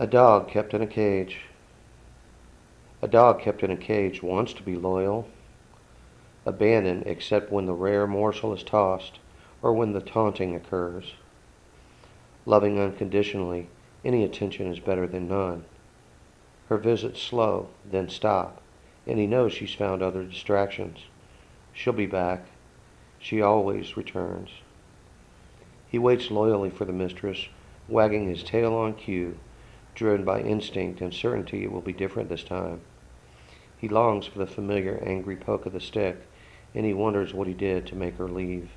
A dog kept in a cage. A dog kept in a cage wants to be loyal. Abandoned except when the rare morsel is tossed or when the taunting occurs. Loving unconditionally, any attention is better than none. Her visits slow, then stop, and he knows she's found other distractions. She'll be back. She always returns. He waits loyally for the mistress, wagging his tail on cue, driven by instinct and certainty it will be different this time. He longs for the familiar angry poke of the stick, and he wonders what he did to make her leave.